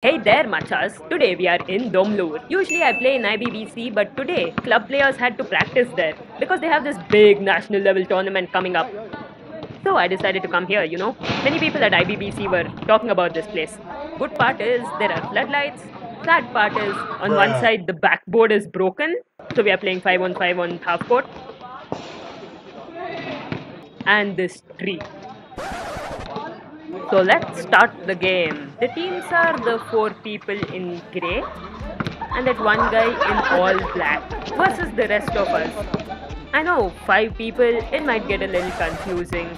Hey there, machas. Today we are in Domlur. Usually I play in IBBC, but today club players had to practice there because they have this big national level tournament coming up. So I decided to come here, you know. Many people at IBBC were talking about this place. Good part is there are floodlights. Sad part is on one side the backboard is broken, so we are playing 5 on 5 on half court. And this tree. So let's start the game. The teams are the four people in grey and that one guy in all black versus the rest of us. I know, five people, it might get a little confusing.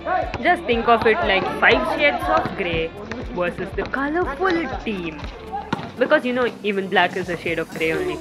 Just think of it like five shades of grey versus the colorful team. Because you know, even black is a shade of grey only.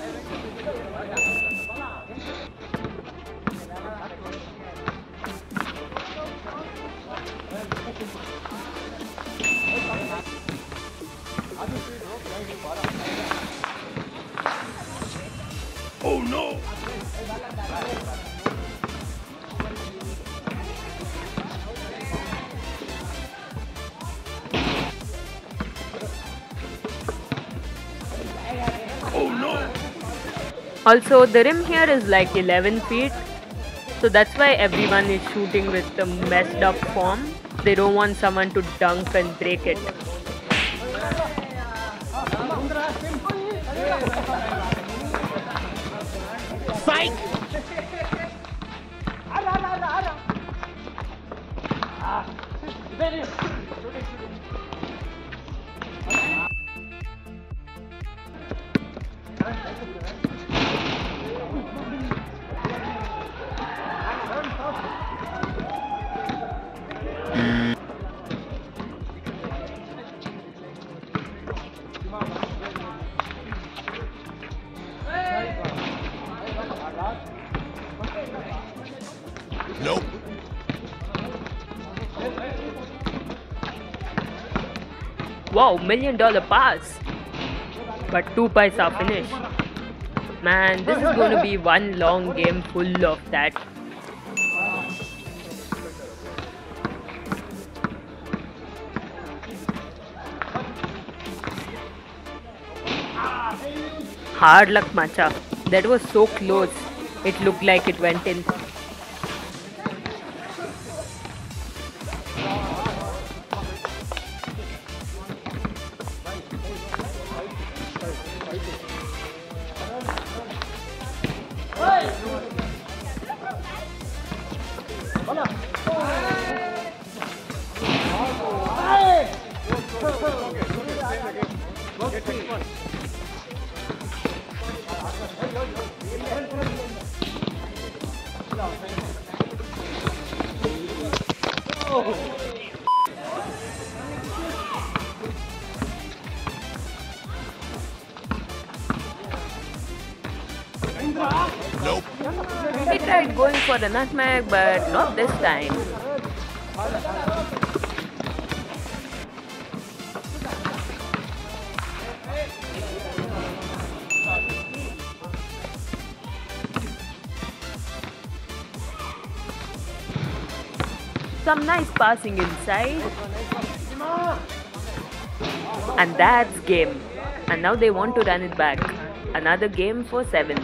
Also, the rim here is like 11 feet, so that's why everyone is shooting with the messed up form. They don't want someone to dunk and break it. Psych! Nope. Wow, million dollar pass! But two pies are finished. Man, this is going to be one long game full of that. Hard luck, Macha. That was so close. It looked like it went in. Nope. He tried going for the nutmeg, but not this time. Some nice passing inside. And that's game. And now they want to run it back. Another game for seven.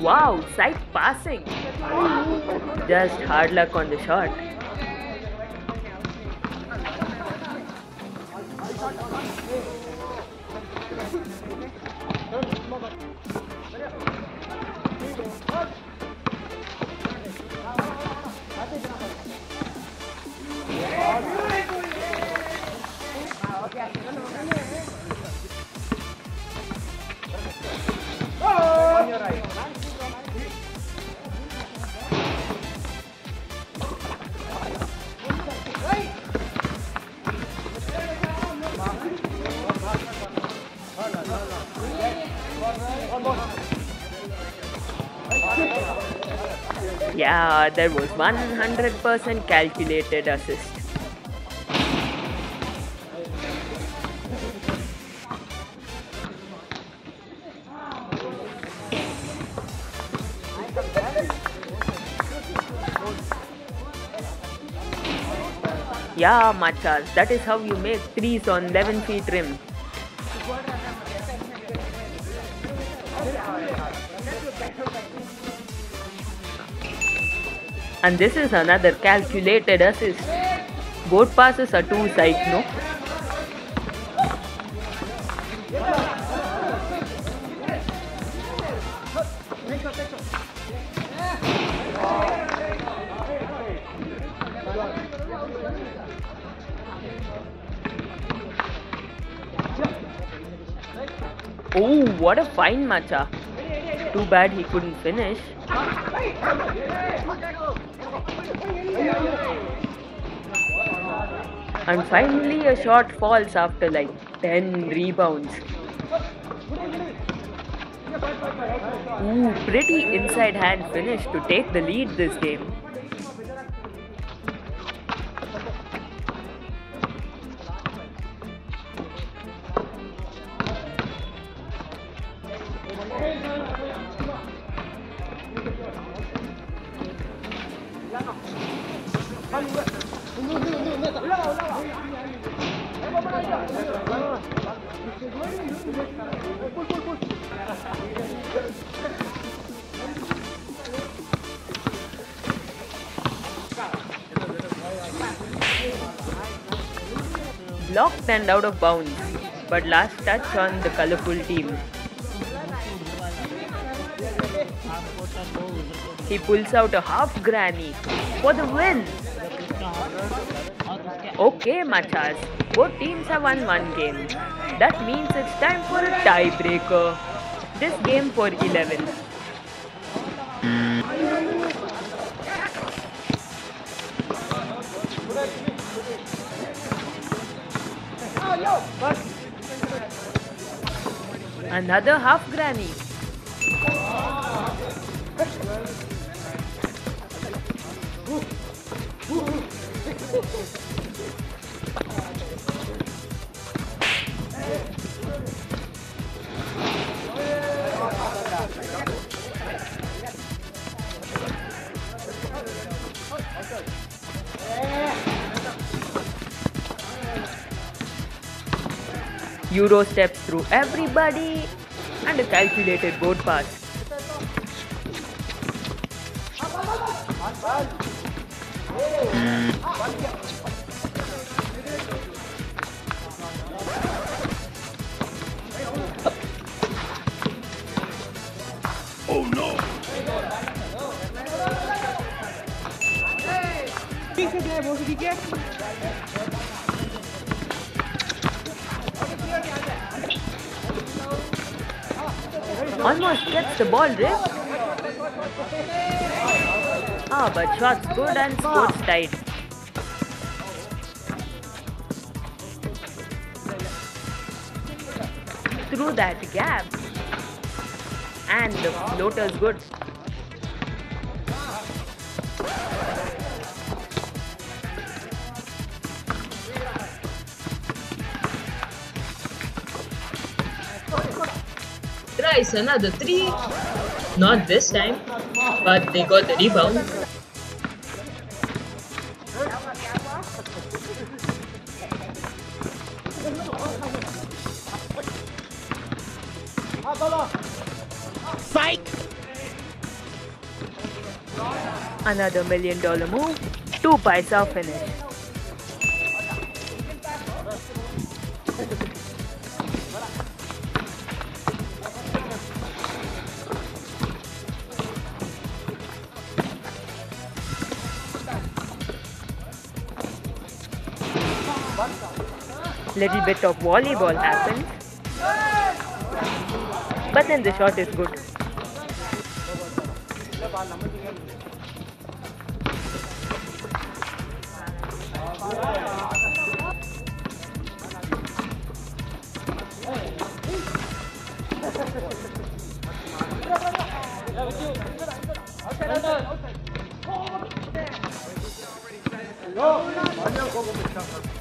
Wow, side passing. Just hard luck on the shot. Yeah, there was 100% calculated assist. Yeah, machas, that is how you make threes on 11 feet rim. And this is another calculated assist. Both passes are two sides, no? Oh, what a fine matcha. Too bad he couldn't finish. And finally, a shot falls after like 10 rebounds. Ooh, pretty inside hand finish to take the lead this game. Blocked and out of bounds, but last touch on the colorful team. He pulls out a half granny for the win. Okay, Machas, both teams have won one game. That means it's time for a tiebreaker. This game for 11. Another half granny. Euro steps through everybody and a calculated board pass. Oh no! Almost gets the ball ripped. Ah, but shots good and scores tight. Through that gap. And the floater's good. Tries another three. Not this time, but they got the rebound. Psych! Another million dollar move. Two bites paisa finish. little bit of volleyball happens. But then the shot is good. Go!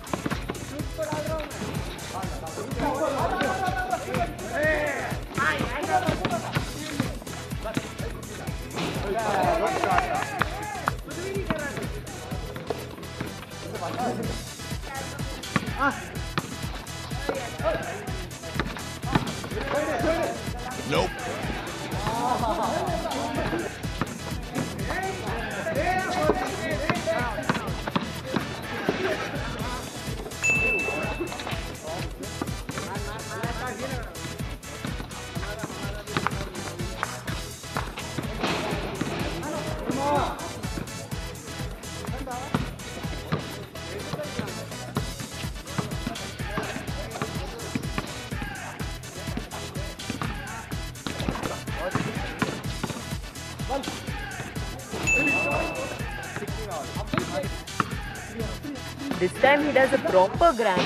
This time he does a proper granny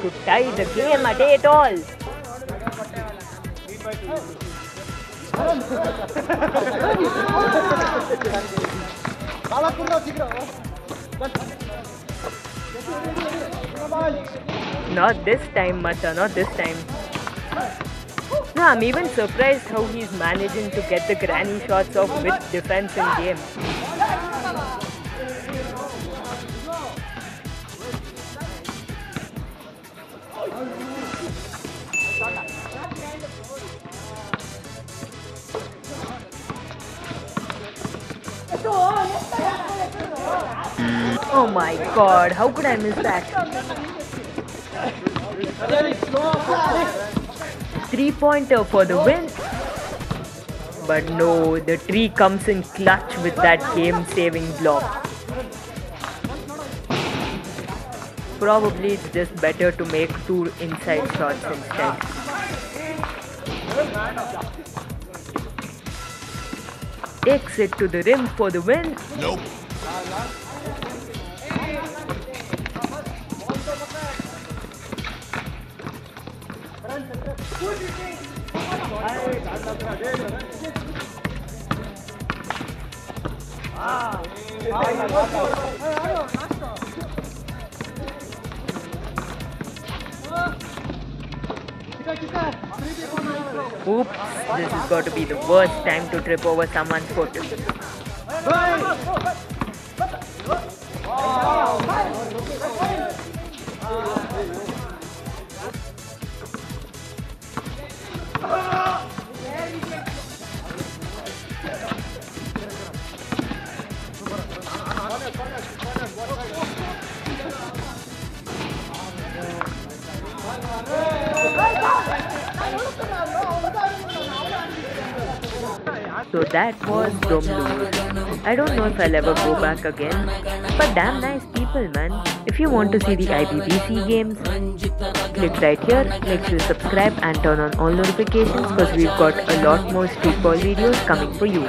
to tie the game at 8 all. Not this time, Macha, not this time. No, I'm even surprised how he's managing to get the granny shots off with defense in game. Oh my god, how could I miss that? Three pointer for the win. But no, the tree comes in clutch with that game saving block. Probably it's just better to make two inside shots instead. Takes it to the rim for the win. Nope. Oops, this has got to be the worst time to trip over someone's foot. So that was Domlur. I don't know if I'll ever go back again, but damn nice people, man. If you want to see the IBBC games, click right here, make sure to subscribe and turn on all notifications because we've got a lot more streetball videos coming for you.